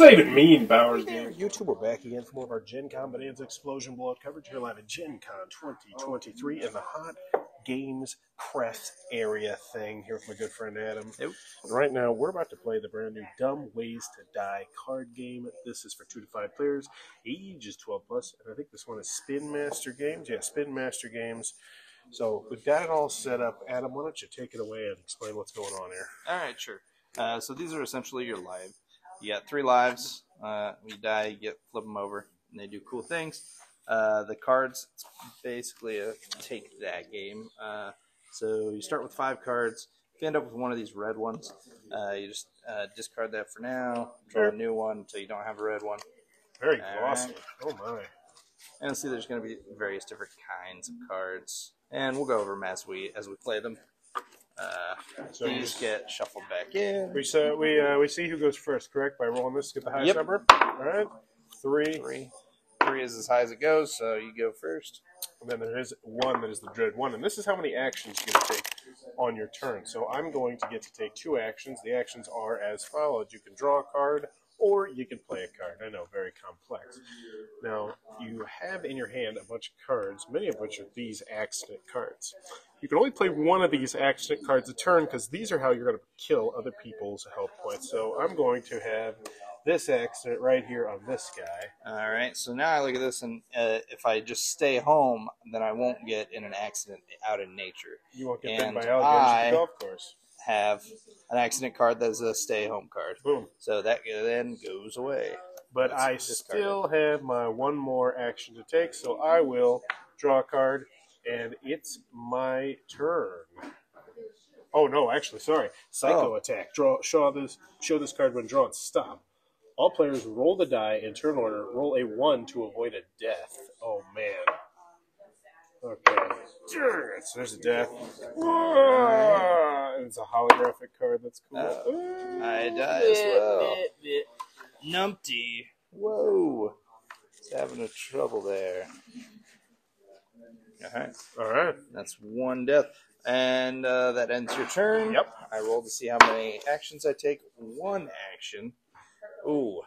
does that even mean, Bowers Hey there, YouTube. We're back again for more of our Gen Con Bonanza Explosion Blowout coverage here live at Gen Con 2023 in the Hot Games Press area thing here with my good friend Adam. Yep. Right now, we're about to play the brand new Dumb Ways to Die card game. This is for two to five players, age is 12 plus, and I think this one is Spin Master Games. Yeah, Spin Master Games. So we've got it all set up. Adam, why don't you take it away and explain what's going on here? All right, sure. Uh, so these are essentially your live. You got three lives. Uh, when you die, you get flip them over, and they do cool things. Uh, the cards, it's basically a take that game. Uh, so you start with five cards. If you end up with one of these red ones, uh, you just uh, discard that for now. Draw a new one until you don't have a red one. Very All glossy. Oh my. And see, there's going to be various different kinds of cards, and we'll go over them as we as we play them. Uh, So you just get shuffled back in. We so we uh, we see who goes first, correct? By rolling this, get the highest Yep. number. All right, three, Three, three is as high as it goes, so you go first. and then there is one that is the dread one, and this is how many actions you're going to take on your turn. So I'm going to get to take two actions. The actions are as follows: you can draw a card, or you can play a card. I know, very complex. Now you have in your hand a bunch of cards, many of which are these accident cards. You can only play one of these accident cards a turn because these are how you're going to kill other people's health points. So I'm going to have this accident right here on this guy. All right, so now I look at this, and uh, if I just stay home, then I won't get in an accident out in nature. You won't get bitten by alligators at the golf course. Have an accident card that is a stay home card, Boom. so that then goes away. But That's I still have my one more action to take, so I will draw a card, and it's my turn. Oh no, actually, sorry. Psycho Oh. attack. Draw. Show this. Show this card when drawn. Stop. All players roll the die in turn order. Roll a one to avoid a death. Oh man. Okay. So there's a death. Ah, It's a holographic card. That's cool. Uh, I die as well. Numpty. Whoa. He's having a trouble there. All right. All right. That's one death. And uh, that ends your turn. Yep. I roll to see how many actions I take. One action. Ooh.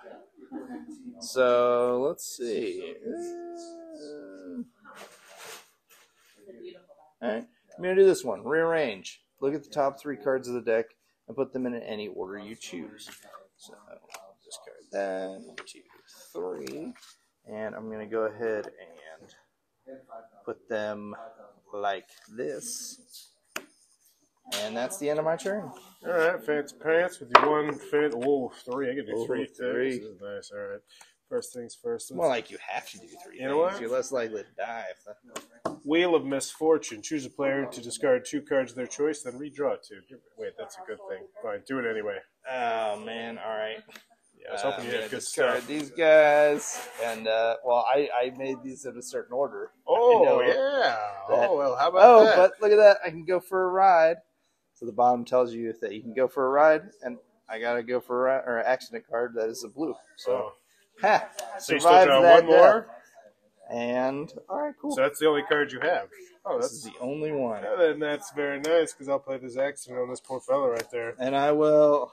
So let's see. Uh, all right. I'm going to do this one. Rearrange. Look at the top three cards of the deck and put them in any order you choose. So discard that. One, two, three. And I'm going to go ahead and put them like this. And that's the end of my turn. All right, fancy pants with your one fan. Oh, three. I can do Oh, three. things. three. This is nice. All right. First things first. More like you have to do three You know what? You're less likely to die. Wheel of Misfortune. Choose a player to discard two cards of their choice, then redraw two. Wait, that's a good thing. Fine, do it anyway. oh man! All right. Yeah, I was Uh, hoping you had good stuff. these guys, and uh, well, I, I made these in a certain order. Oh yeah. that- Oh well, how about Oh, that? but look at that! I can go for a ride. So the bottom tells you that you can go for a ride, and I gotta go for a ride, or an accident card that is a blue. So, so, ha! so you still that one more. And all right, cool. So that's the only card you have. Oh, this is that's the only one. yeah, then that's very nice because I'll play this accident on this poor fella right there. And I will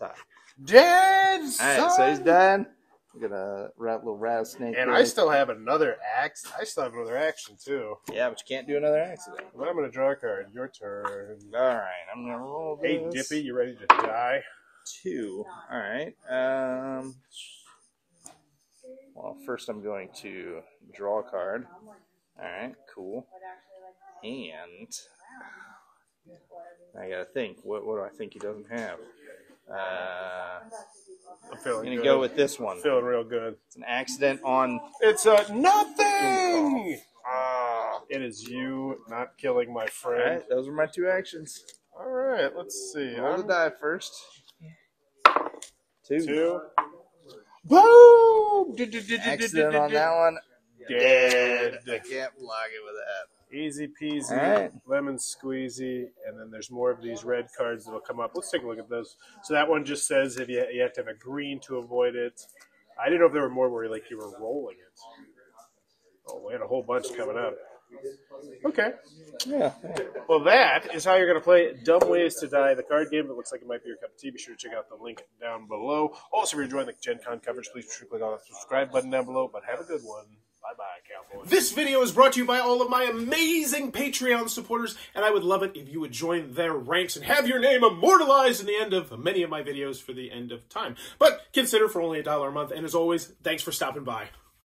die. Dead. All right, so he's son! dead. I'm gonna rat little rattlesnake. And here. I still have another axe. I still have another action too. yeah, but you can't do another accident. But I'm gonna draw a card. Your turn. All right, I'm gonna roll this. Hey, Dippy, you ready to die? Two. All right. Um. Well, first I'm going to draw a card. All right, cool. And I gotta think. What what do I think he doesn't have? Uh, I'm feeling gonna good. go with this one. feeling real good. It's an accident on. It's a nothing. Ah, it is you not killing my friend. right, those are my two actions. All right, let's see. Roll the I'm die first. Two. two. Boom! Accident on that one. Dead. I can't block it with that. Easy peasy, right. lemon squeezy, and then there's more of these red cards that'll come up. Let's take a look at those. So that one just says if you, you have to have a green to avoid it. I didn't know if there were more where like you were rolling it. Oh, we had a whole bunch coming up. Okay. Yeah. Well, that is how you're going to play Dumb Ways to Die, the card game. It looks like it might be your cup of tea. Be sure to check out the link down below. Also, if you're enjoying the Gen Con coverage, please be sure to click on the subscribe button down below. But have a good one. This video is brought to you by all of my amazing Patreon supporters, and I would love it if you would join their ranks and have your name immortalized in the end of many of my videos for the end of time. But consider for only a dollar a month, and as always, thanks for stopping by.